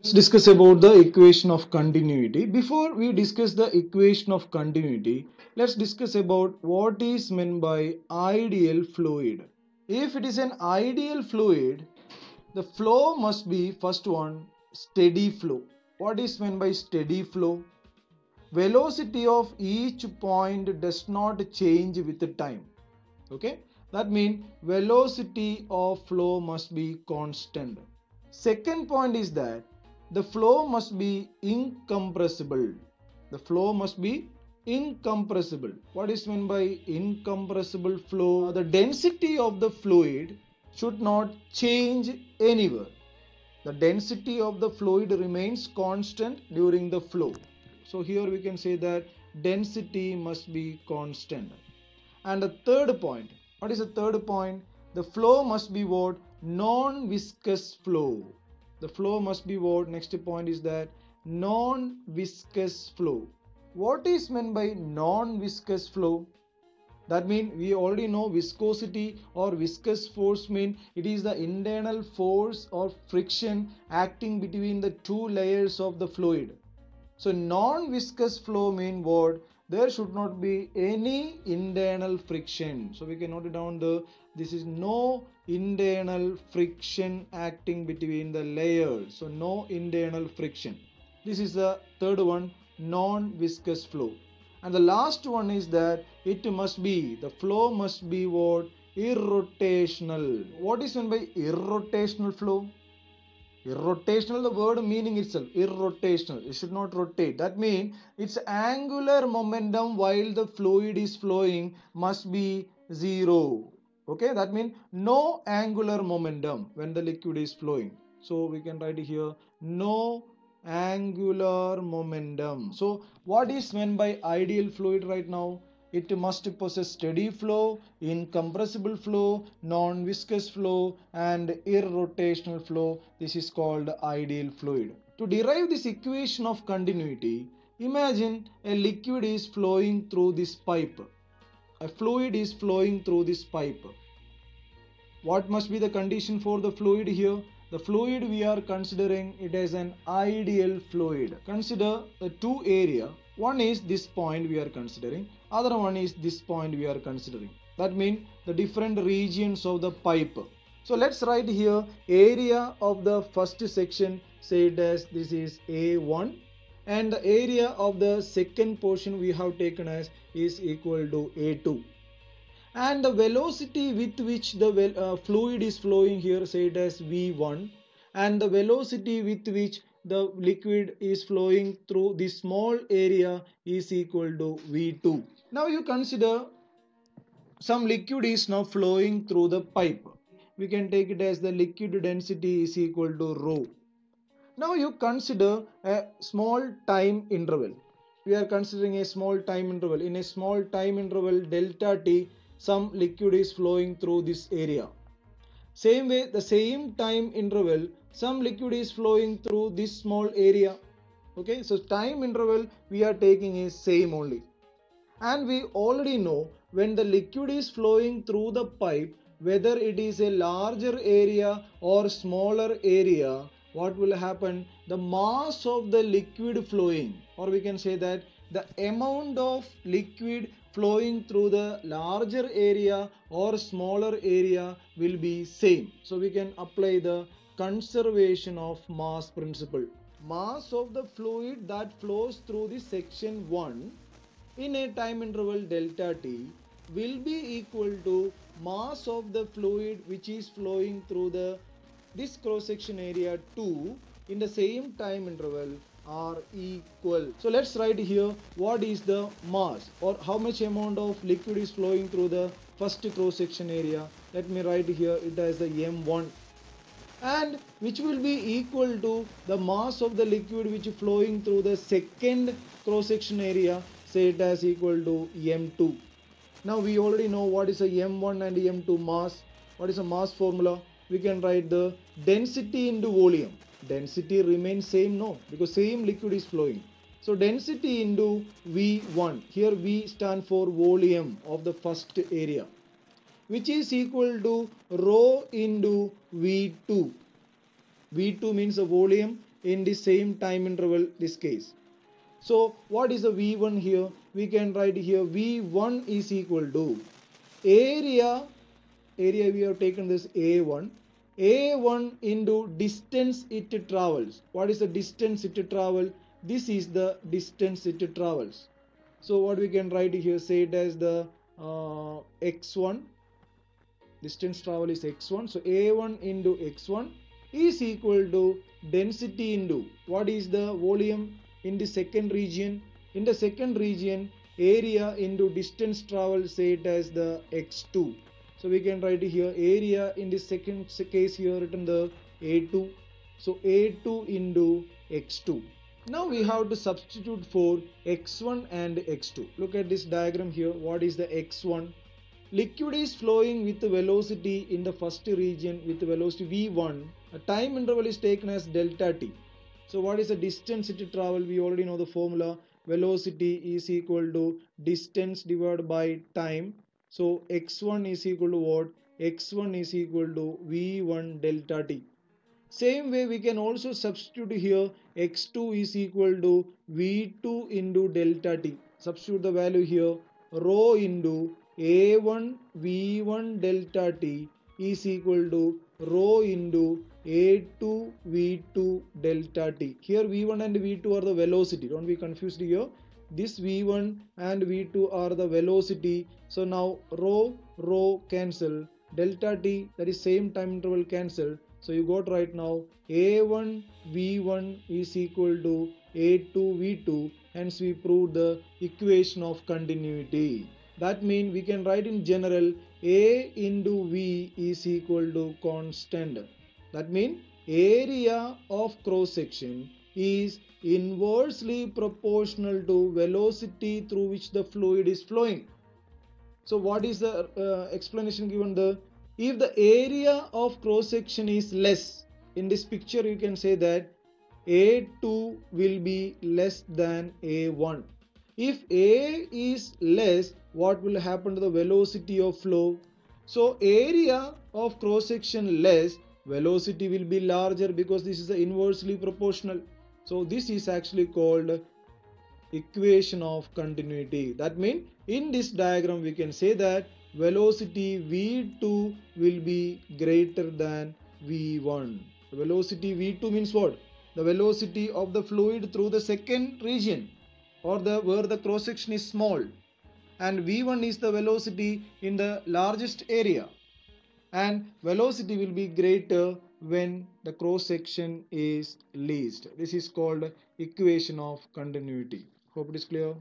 Let's discuss about the equation of continuity. Before we discuss the equation of continuity, let's discuss about what is meant by ideal fluid. If it is an ideal fluid, the flow must be first one steady flow. What is meant by steady flow? Velocity of each point does not change with the time. Okay, that means velocity of flow must be constant. Second point is that the flow must be incompressible. The flow must be incompressible. What is meant by incompressible flow? The density of the fluid should not change anywhere. The density of the fluid remains constant during the flow. So here we can say that density must be constant. And the third point, what is the third point? The flow must be what? Non-viscous flow the flow must be what? Next point is that non-viscous flow. What is meant by non-viscous flow? That means we already know viscosity or viscous force mean it is the internal force or friction acting between the two layers of the fluid. So non-viscous flow mean what there should not be any internal friction. So we can note it down. The this is no internal friction acting between the layers. So no internal friction. This is the third one non-viscous flow. And the last one is that it must be the flow must be what? Irrotational. What is meant by irrotational flow irrotational the word meaning itself irrotational. It should not rotate. That means its angular momentum while the fluid is flowing must be zero. Okay? That means no angular momentum when the liquid is flowing. So we can write here no angular momentum. So what is meant by ideal fluid right now it must possess steady flow incompressible flow non-viscous flow and irrotational flow this is called ideal fluid to derive this equation of continuity imagine a liquid is flowing through this pipe a fluid is flowing through this pipe. What must be the condition for the fluid here? The fluid we are considering it as an ideal fluid. Consider the two area. One is this point we are considering. Other one is this point we are considering. That means the different regions of the pipe. So let's write here area of the first section say it as this is A1 and the area of the second portion we have taken as is equal to A2 and the velocity with which the uh, fluid is flowing here say it as V1 and the velocity with which the liquid is flowing through this small area is equal to V2. Now you consider some liquid is now flowing through the pipe. We can take it as the liquid density is equal to rho. Now you consider a small time interval. We are considering a small time interval. In a small time interval delta t, some liquid is flowing through this area. Same way, the same time interval, some liquid is flowing through this small area. Okay, so time interval we are taking is same only. And we already know when the liquid is flowing through the pipe, whether it is a larger area or smaller area, what will happen the mass of the liquid flowing or we can say that the amount of liquid flowing through the larger area or smaller area will be same. So we can apply the conservation of mass principle. Mass of the fluid that flows through the section 1 in a time interval delta t will be equal to mass of the fluid which is flowing through the this cross section area 2 in the same time interval are equal. So let's write here what is the mass or how much amount of liquid is flowing through the first cross section area. Let me write here it as the M1 and which will be equal to the mass of the liquid which is flowing through the second cross section area say it as equal to M2. Now we already know what is a M1 and M2 mass. What is a mass formula? we can write the density into volume density remains same no? Because same liquid is flowing. So density into v1 here v stand for volume of the first area which is equal to rho into v2 v2 means the volume in the same time interval this case. So what is the v1 here? We can write here v1 is equal to area area we have taken this a1 a1 into distance it travels. What is the distance it travels? this is the distance it travels. So what we can write here say it as the uh, x1 distance travel is x1 so a1 into x1 is equal to density into. What is the volume in the second region? In the second region area into distance travel say it as the x2 so we can write here area in the second case here written the a2 so a2 into x2 now we have to substitute for x1 and x2 look at this diagram here. What is the x1 liquid is flowing with velocity in the first region with velocity v1 a time interval is taken as delta t. So what is the distance it travel? We already know the formula. Velocity is equal to distance divided by time so x1 is equal to what x1 is equal to v1 delta t same way we can also substitute here x2 is equal to v2 into delta t. Substitute the value here rho into a1 v1 delta t is equal to rho into a2 v2 delta t. Here v1 and v2 are the velocity. Don't be confused here. This v1 and v2 are the velocity. So now rho rho cancel delta t that is same time interval cancel so you got right now A1 V1 is equal to A2 V2 hence we proved the equation of continuity. That means we can write in general A into V is equal to constant. That means area of cross section is inversely proportional to velocity through which the fluid is flowing. So what is the uh, explanation given the if the area of cross section is less in this picture you can say that a2 will be less than a1 if a is less what will happen to the velocity of flow? So area of cross section less velocity will be larger because this is inversely proportional so this is actually called equation of continuity. That means in this diagram we can say that velocity v2 will be greater than v1 velocity v2 means what? The velocity of the fluid through the second region or the where the cross section is small. And v1 is the velocity in the largest area. And velocity will be greater when the cross section is least this is called equation of continuity. Hope it is clear